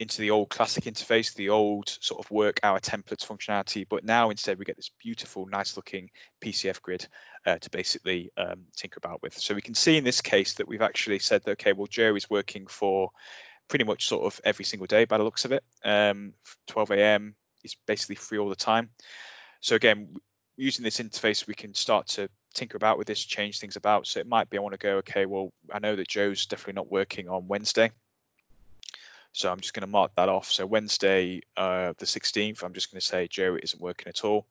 into the old classic interface, the old sort of work hour templates functionality, but now instead we get this beautiful, nice looking PCF grid uh, to basically um, tinker about with. So we can see in this case that we've actually said that, okay, well, Joe is working for pretty much sort of every single day by the looks of it. Um, 12 a.m. is basically free all the time. So again, using this interface, we can start to tinker about with this, change things about. So it might be I want to go, okay, well, I know that Joe's definitely not working on Wednesday. So I'm just going to mark that off. So Wednesday, uh, the 16th, I'm just going to say Joe isn't working at all.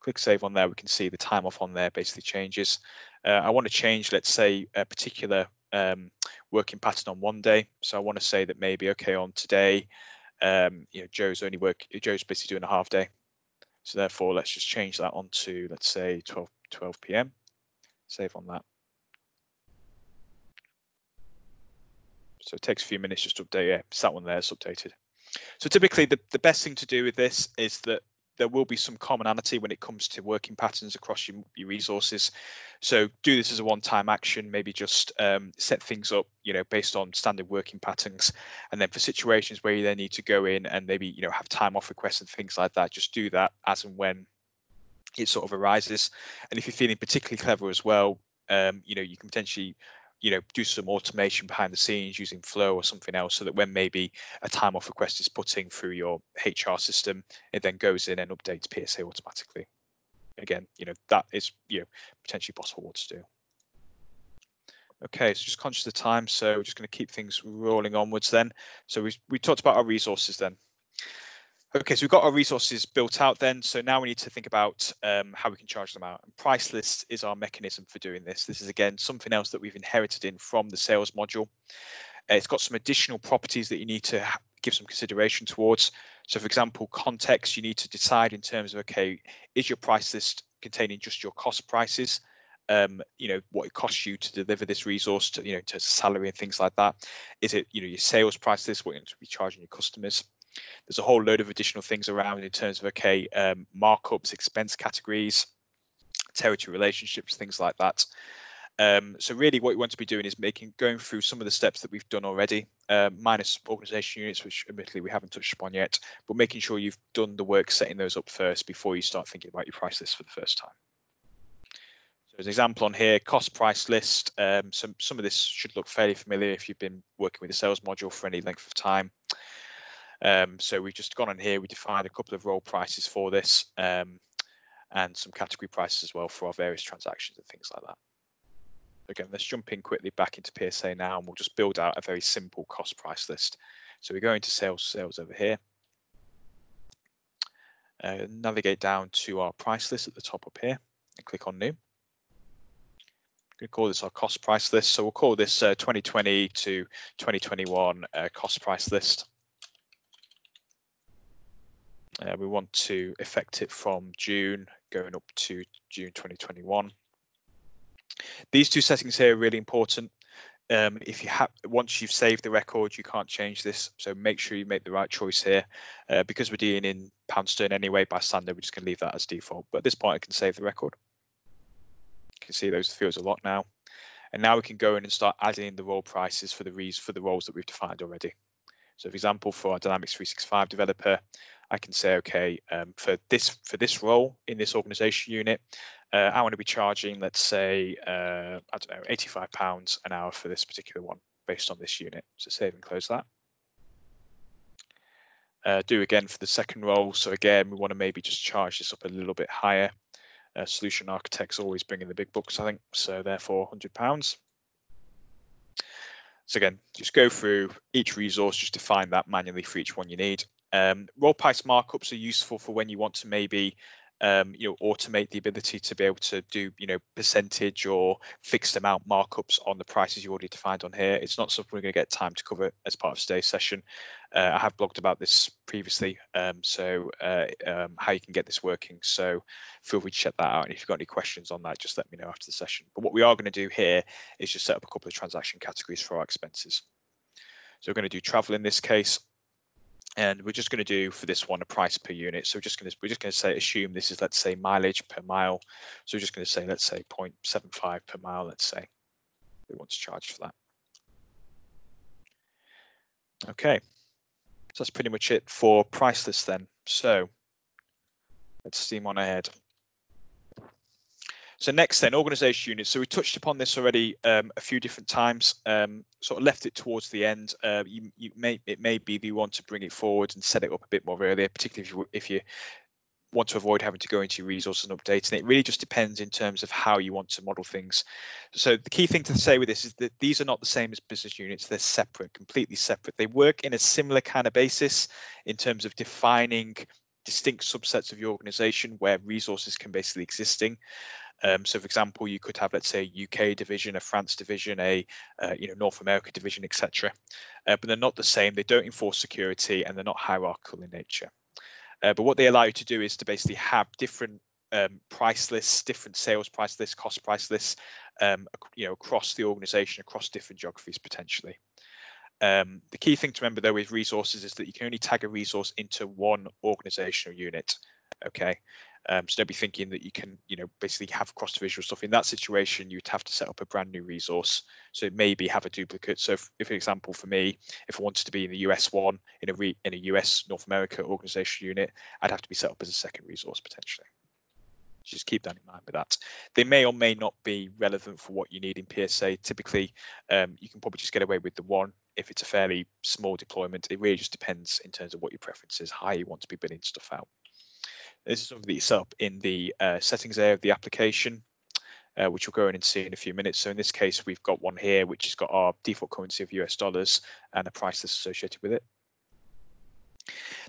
Click save on there. We can see the time off on there basically changes. Uh, I want to change, let's say, a particular um, working pattern on one day. So I want to say that maybe, okay, on today, um, you know, Joe's only work, Joe's basically doing a half day. So therefore, let's just change that on to, let's say 12, 12 p.m. Save on that. So it takes a few minutes just to update. Yeah, it's that one there, it's updated. So typically the, the best thing to do with this is that there will be some commonality when it comes to working patterns across your, your resources. So do this as a one-time action, maybe just um, set things up, you know, based on standard working patterns. And then for situations where you then need to go in and maybe, you know, have time off requests and things like that, just do that as and when it sort of arises. And if you're feeling particularly clever as well, um, you know, you can potentially you know do some automation behind the scenes using flow or something else so that when maybe a time off request is putting through your hr system it then goes in and updates psa automatically. Again you know that is you know potentially possible to do. Okay so just conscious of the time so we're just going to keep things rolling onwards then. So we we talked about our resources then Okay, so we've got our resources built out then. So now we need to think about um, how we can charge them out. And price list is our mechanism for doing this. This is again something else that we've inherited in from the sales module. Uh, it's got some additional properties that you need to give some consideration towards. So for example, context, you need to decide in terms of, okay, is your price list containing just your cost prices? Um, you know, what it costs you to deliver this resource to, you know, to salary and things like that. Is it, you know, your sales price list, what you're going to be charging your customers? There's a whole load of additional things around in terms of okay, um, markups, expense categories, territory relationships, things like that. Um, so really what you want to be doing is making going through some of the steps that we've done already, uh, minus organization units, which admittedly we haven't touched upon yet, but making sure you've done the work setting those up first before you start thinking about your price list for the first time. So as an example on here, cost price list. Um, some, some of this should look fairly familiar if you've been working with the sales module for any length of time. Um, so we've just gone on here, we defined a couple of role prices for this um, and some category prices as well for our various transactions and things like that. Again, let's jump in quickly back into PSA now and we'll just build out a very simple cost price list. So we go into sales, sales over here. Uh, navigate down to our price list at the top up here and click on new. I'm going to call this our cost price list. So we'll call this uh, 2020 to 2021 uh, cost price list. Uh, we want to affect it from June going up to June 2021. These two settings here are really important. Um, if you have once you've saved the record, you can't change this. So make sure you make the right choice here. Uh, because we're dealing in pound sterling anyway by standard, we're just going to leave that as default. But at this point, I can save the record. You can see those fields a lot now. And now we can go in and start adding in the role prices for the for the roles that we've defined already. So for example, for our Dynamics 365 developer, I can say, okay, um, for this for this role in this organization unit, uh, I want to be charging, let's say, uh, I don't know, 85 pounds an hour for this particular one based on this unit. So save and close that. Uh, do again for the second role. So again, we want to maybe just charge this up a little bit higher. Uh, solution architects always bring in the big books, I think. So therefore, 100 pounds. So again, just go through each resource, just define that manually for each one you need. Um, role price markups are useful for when you want to maybe um, you know automate the ability to be able to do you know percentage or fixed amount markups on the prices you already defined on here. It's not something we're going to get time to cover as part of today's session. Uh, I have blogged about this previously, um, so uh, um, how you can get this working. So feel free to check that out. And if you've got any questions on that, just let me know after the session. But what we are going to do here is just set up a couple of transaction categories for our expenses. So we're going to do travel in this case and we're just going to do for this one a price per unit. So we're just going to we're just going to say assume this is let's say mileage per mile. So we're just going to say let's say 0.75 per mile. Let's say we want to charge for that. Okay, so that's pretty much it for price list then. So let's steam on ahead. So next then, organisation units. So we touched upon this already um, a few different times. Um, sort of left it towards the end. Uh, you, you may it may be you want to bring it forward and set it up a bit more earlier, particularly if you if you want to avoid having to go into resources and updates. And it really just depends in terms of how you want to model things. So the key thing to say with this is that these are not the same as business units. They're separate, completely separate. They work in a similar kind of basis in terms of defining distinct subsets of your organization where resources can basically existing. Um, so, for example, you could have, let's say, UK division, a France division, a uh, you know North America division, etc. Uh, but they're not the same. They don't enforce security, and they're not hierarchical in nature. Uh, but what they allow you to do is to basically have different um, price lists, different sales price lists, cost price lists, um, you know, across the organization, across different geographies potentially. Um, the key thing to remember though with resources is that you can only tag a resource into one organizational unit. Okay, um, so don't be thinking that you can, you know, basically have cross-divisional stuff. In that situation, you'd have to set up a brand new resource. So maybe have a duplicate. So, if, if for example, for me, if I wanted to be in the US one in a re, in a US North America organizational unit, I'd have to be set up as a second resource potentially. Just keep that in mind with that. They may or may not be relevant for what you need in PSA. Typically, um, you can probably just get away with the one if it's a fairly small deployment. It really just depends in terms of what your preference is, how you want to be building stuff out. This is something that you set up in the uh, settings area of the application, uh, which we'll go in and see in a few minutes. So in this case, we've got one here, which has got our default currency of US dollars and the price that's associated with it.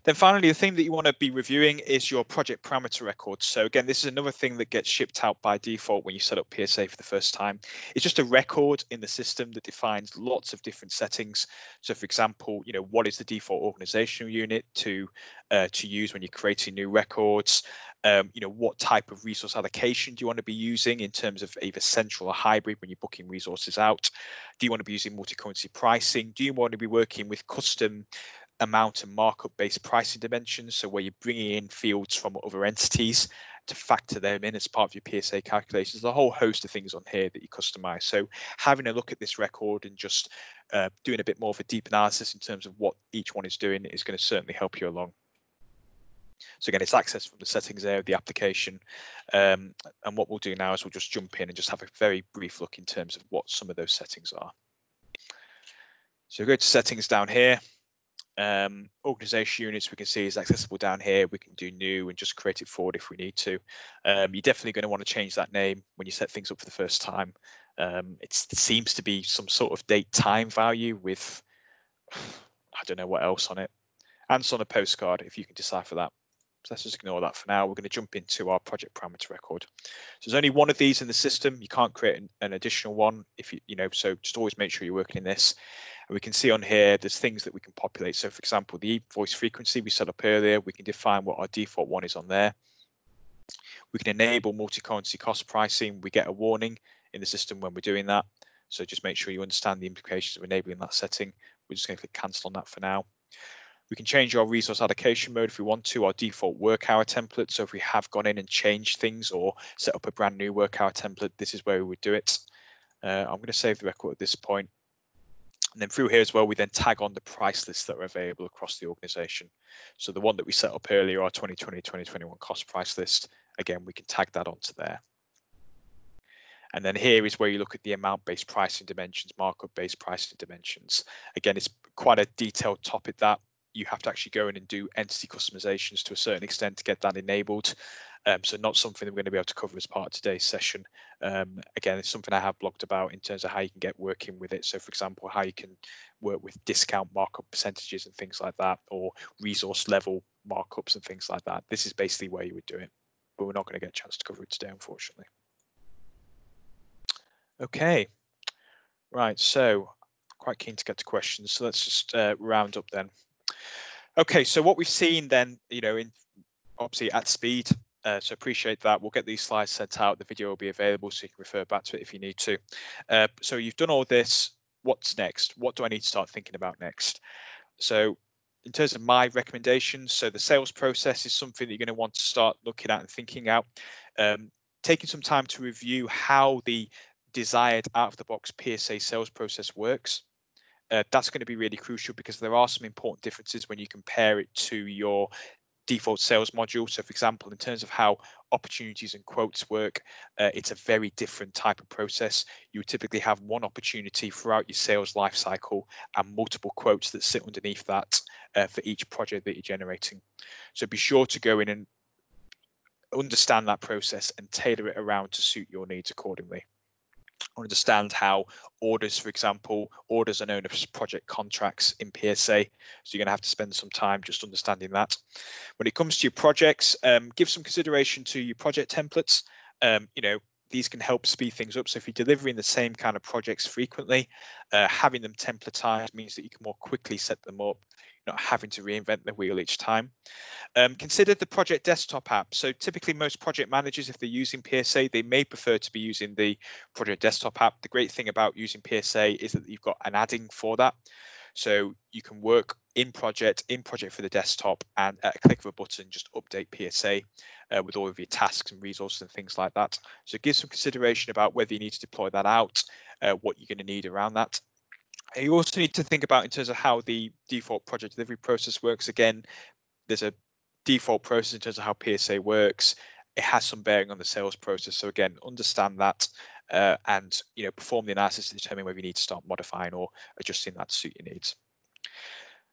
Then finally, the thing that you want to be reviewing is your project parameter records. So again, this is another thing that gets shipped out by default when you set up PSA for the first time. It's just a record in the system that defines lots of different settings. So for example, you know, what is the default organizational unit to uh, to use when you're creating new records? Um, you know, what type of resource allocation do you want to be using in terms of either central or hybrid when you're booking resources out? Do you want to be using multi-currency pricing? Do you want to be working with custom amount and markup based pricing dimensions. So where you're bringing in fields from other entities to factor them in as part of your PSA calculations. There's a whole host of things on here that you customize. So having a look at this record and just uh, doing a bit more of a deep analysis in terms of what each one is doing is going to certainly help you along. So again, it's access from the settings there of the application. Um, and what we'll do now is we'll just jump in and just have a very brief look in terms of what some of those settings are. So go to settings down here um, organization units we can see is accessible down here. We can do new and just create it forward if we need to. Um, you're definitely going to want to change that name when you set things up for the first time. Um, it seems to be some sort of date time value with, I don't know what else on it. Answer on a postcard if you can decipher that. So let's just ignore that for now. We're going to jump into our project parameter record. So there's only one of these in the system. You can't create an, an additional one if you, you know, so just always make sure you're working in this. And we can see on here, there's things that we can populate. So for example, the voice frequency we set up earlier, we can define what our default one is on there. We can enable multi-currency cost pricing. We get a warning in the system when we're doing that. So just make sure you understand the implications of enabling that setting. We're just going to click cancel on that for now. We can change our resource allocation mode if we want to, our default work hour template. So if we have gone in and changed things or set up a brand new work hour template, this is where we would do it. Uh, I'm going to save the record at this point. And then through here as well, we then tag on the price lists that are available across the organization. So the one that we set up earlier, our 2020, 2021 cost price list, again, we can tag that onto there. And then here is where you look at the amount-based pricing dimensions, markup-based pricing dimensions. Again, it's quite a detailed topic that you have to actually go in and do entity customizations to a certain extent to get that enabled. Um, so not something that we're going to be able to cover as part of today's session. Um, again, it's something I have blogged about in terms of how you can get working with it. So for example, how you can work with discount markup percentages and things like that, or resource level markups and things like that. This is basically where you would do it, but we're not going to get a chance to cover it today, unfortunately. Okay, right, so quite keen to get to questions. So let's just uh, round up then. Okay, so what we've seen then, you know, in obviously at speed, uh, so appreciate that. We'll get these slides sent out. The video will be available so you can refer back to it if you need to. Uh, so you've done all this. What's next? What do I need to start thinking about next? So in terms of my recommendations, so the sales process is something that you're going to want to start looking at and thinking out. Um, taking some time to review how the desired out of the box PSA sales process works uh, that's going to be really crucial because there are some important differences when you compare it to your default sales module. So for example, in terms of how opportunities and quotes work, uh, it's a very different type of process. You typically have one opportunity throughout your sales lifecycle and multiple quotes that sit underneath that uh, for each project that you're generating. So be sure to go in and understand that process and tailor it around to suit your needs accordingly understand how orders, for example, orders are known as project contracts in PSA. So you're going to have to spend some time just understanding that. When it comes to your projects, um, give some consideration to your project templates. Um, you know, these can help speed things up. So if you're delivering the same kind of projects frequently, uh, having them templatized means that you can more quickly set them up, not having to reinvent the wheel each time. Um, consider the project desktop app. So typically most project managers, if they're using PSA, they may prefer to be using the project desktop app. The great thing about using PSA is that you've got an add-in for that. So you can work in project, in project for the desktop, and at a click of a button, just update PSA uh, with all of your tasks and resources and things like that. So give some consideration about whether you need to deploy that out, uh, what you're going to need around that. You also need to think about in terms of how the default project delivery process works. Again, there's a default process in terms of how PSA works. It has some bearing on the sales process. So again, understand that uh, and you know perform the analysis to determine whether you need to start modifying or adjusting that to suit your needs.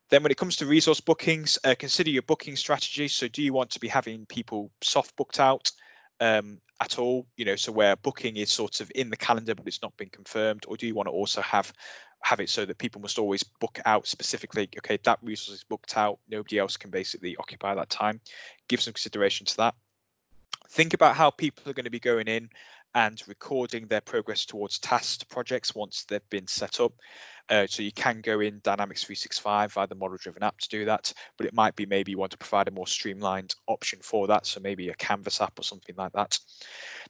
Then when it comes to resource bookings, uh, consider your booking strategy. So do you want to be having people soft booked out um, at all? You know, so where booking is sort of in the calendar, but it's not been confirmed, or do you want to also have have it so that people must always book out specifically, okay, that resource is booked out, nobody else can basically occupy that time. Give some consideration to that. Think about how people are going to be going in and recording their progress towards tasks projects once they've been set up. Uh, so you can go in Dynamics 365 via the model driven app to do that, but it might be maybe you want to provide a more streamlined option for that. So maybe a Canvas app or something like that.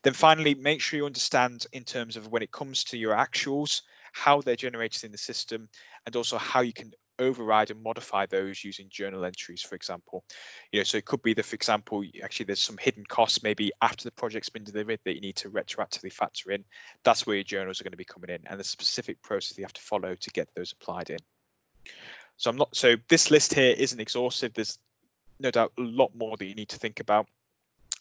Then finally, make sure you understand in terms of when it comes to your actuals, how they're generated in the system, and also how you can override and modify those using journal entries, for example. You know, so it could be that, for example, actually there's some hidden costs maybe after the project's been delivered that you need to retroactively factor in. That's where your journals are going to be coming in, and the specific process you have to follow to get those applied in. So I'm not. So this list here isn't exhaustive. There's no doubt a lot more that you need to think about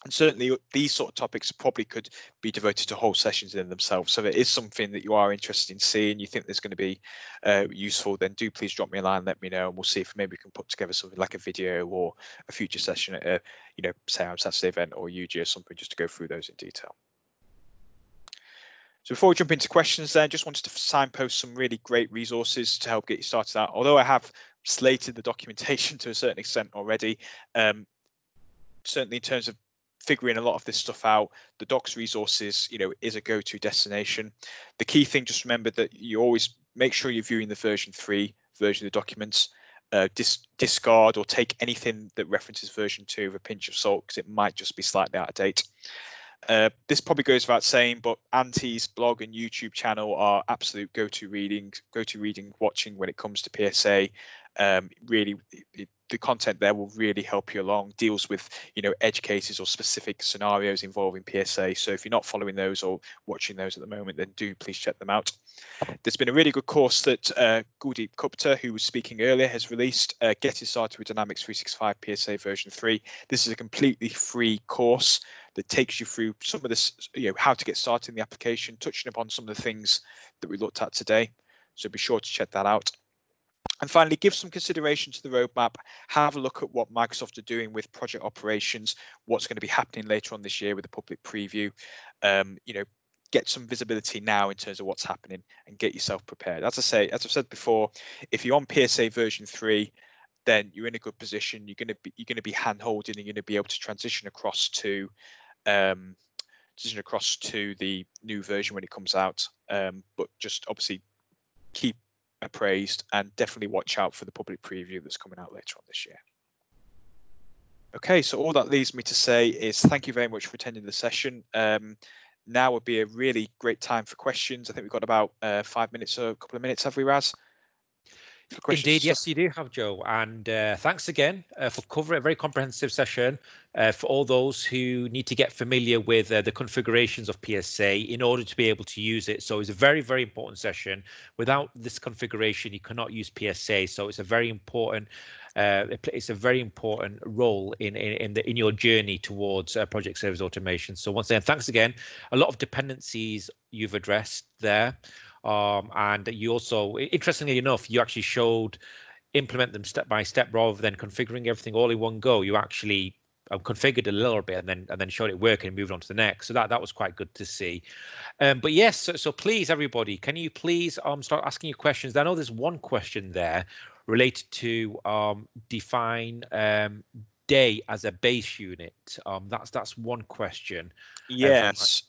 and certainly these sort of topics probably could be devoted to whole sessions in themselves. So if it is something that you are interested in seeing, you think there's going to be uh, useful, then do please drop me a line, let me know, and we'll see if maybe we can put together something like a video or a future session at a, you know, say our Saturday event or UG or something, just to go through those in detail. So before we jump into questions then, just wanted to signpost some really great resources to help get you started out. Although I have slated the documentation to a certain extent already, um, certainly in terms of figuring a lot of this stuff out. The docs resources, you know, is a go-to destination. The key thing, just remember that you always make sure you're viewing the version three version of the documents. Uh, dis discard or take anything that references version two with a pinch of salt because it might just be slightly out of date. Uh, this probably goes without saying, but Antti's blog and YouTube channel are absolute go-to reading, go-to reading, watching when it comes to PSA. Um, really, the content there will really help you along deals with you know edge cases or specific scenarios involving psa so if you're not following those or watching those at the moment then do please check them out there's been a really good course that uh, Guldeep who was speaking earlier, has released, uh, Getting Started with Dynamics 365 PSA version 3. This is a completely free course that takes you through some of this, you know, how to get started in the application, touching upon some of the things that we looked at today. So be sure to check that out. And finally, give some consideration to the roadmap. Have a look at what Microsoft are doing with project operations, what's going to be happening later on this year with the public preview. Um, you know, get some visibility now in terms of what's happening and get yourself prepared. As I say, as I've said before, if you're on PSA version three, then you're in a good position. You're going to be you're going to be hand holding and you're going to be able to transition across to um, transition across to the new version when it comes out. Um, but just obviously keep appraised and definitely watch out for the public preview that's coming out later on this year. Okay, so all that leaves me to say is thank you very much for attending the session. Um, now would be a really great time for questions. I think we've got about uh, five minutes or a couple of minutes, have we, Raz? Indeed, yes, you do have, Joe. And uh, thanks again uh, for covering a very comprehensive session uh, for all those who need to get familiar with uh, the configurations of PSA in order to be able to use it. So it's a very, very important session. Without this configuration, you cannot use PSA. So it's a very important uh, it's a very important role in in, in, the, in your journey towards uh, project service automation. So once again, thanks again. A lot of dependencies you've addressed there. Um, and you also, interestingly enough, you actually showed implement them step by step rather than configuring everything all in one go. You actually um, configured a little bit and then and then showed it working and moved on to the next. So that that was quite good to see. Um, but yes, so, so, please everybody, can you please um start asking your questions? I know there's one question there related to um define um day as a base unit. Um, that's that's one question. Yes.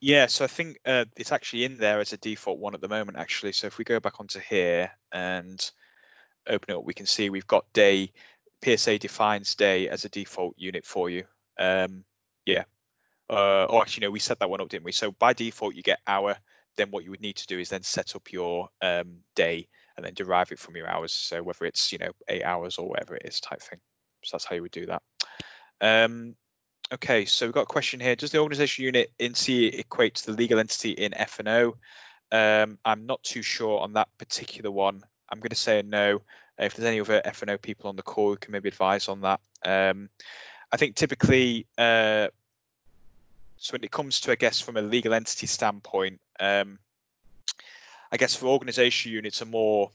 Yeah, so I think uh, it's actually in there as a default one at the moment, actually. So if we go back onto here and open it up, we can see we've got day PSA defines day as a default unit for you. Um, yeah. Uh, oh, actually, no, we set that one up, didn't we? So by default, you get hour. Then what you would need to do is then set up your um, day and then derive it from your hours. So whether it's you know eight hours or whatever it is, type thing. So that's how you would do that. Um, okay, so we've got a question here. Does the organization unit in C equate to the legal entity in F&O? Um, I'm not too sure on that particular one. I'm going to say no. If there's any other F&O people on the call who can maybe advise on that. Um, I think typically, uh, so when it comes to, I guess, from a legal entity standpoint, um, I guess for organization units are more,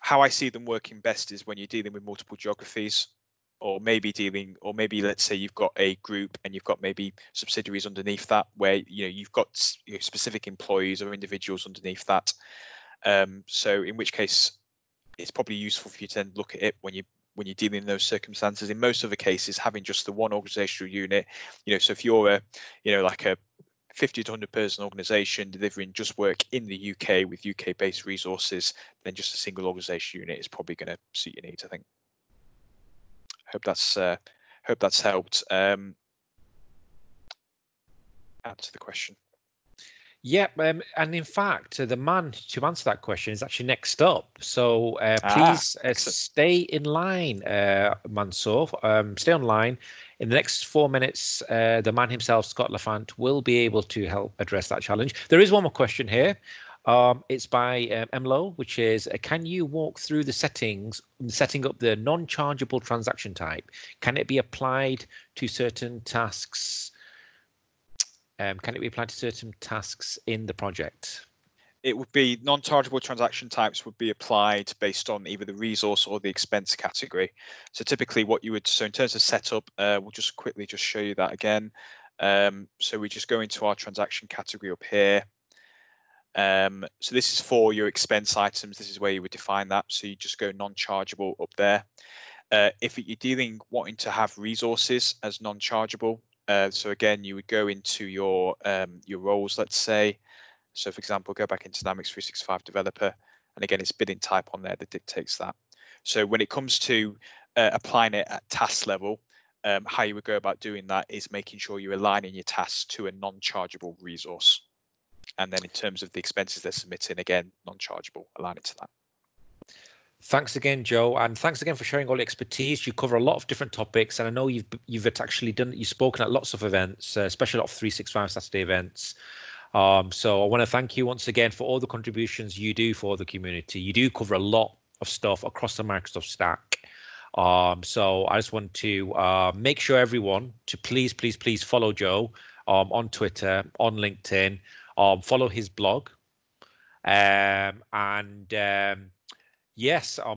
how I see them working best is when you're dealing with multiple geographies or maybe dealing or maybe let's say you've got a group and you've got maybe subsidiaries underneath that where you know you've got you know, specific employees or individuals underneath that. Um, so in which case it's probably useful for you to then look at it when you when you're dealing in those circumstances. In most other cases having just the one organizational unit you know so if you're a you know like a 50 to 100 person organization delivering just work in the uk with uk based resources then just a single organization unit is probably going to suit your needs i think hope that's uh, hope that's helped um, answer the question. Yep, um, and in fact, uh, the man to answer that question is actually next up. So uh, ah, please uh, stay in line, uh, Mansour. Um, stay online. In the next four minutes, uh, the man himself, Scott LaFant, will be able to help address that challenge. There is one more question here. Um, it's by um, MLO, which is uh, can you walk through the settings, setting up the non chargeable transaction type? Can it be applied to certain tasks? Um, can it be applied to certain tasks in the project? It would be non chargeable transaction types would be applied based on either the resource or the expense category. So typically, what you would so in terms of setup, uh, we'll just quickly just show you that again. Um, so we just go into our transaction category up here. Um, so this is for your expense items. This is where you would define that. So you just go non-chargeable up there. Uh, if you're dealing wanting to have resources as non-chargeable, uh, so again, you would go into your um, your roles, let's say. So for example, go back into Dynamics 365 developer, and again, it's billing type on there that dictates that. So when it comes to uh, applying it at task level, um, how you would go about doing that is making sure you're aligning your tasks to a non-chargeable resource. And then in terms of the expenses they're submitting, again, non-chargeable, align it to that. Thanks again, Joe, and thanks again for sharing all the expertise. You cover a lot of different topics, and I know you've you've actually done you've spoken at lots of events, uh, especially a lot of 365 Saturday events. Um, so I want to thank you once again for all the contributions you do for the community. You do cover a lot of stuff across the Microsoft stack. Um, so I just want to uh, make sure everyone to please, please, please follow Joe um, on Twitter, on LinkedIn, um, follow his blog. Um, and um, yes, um,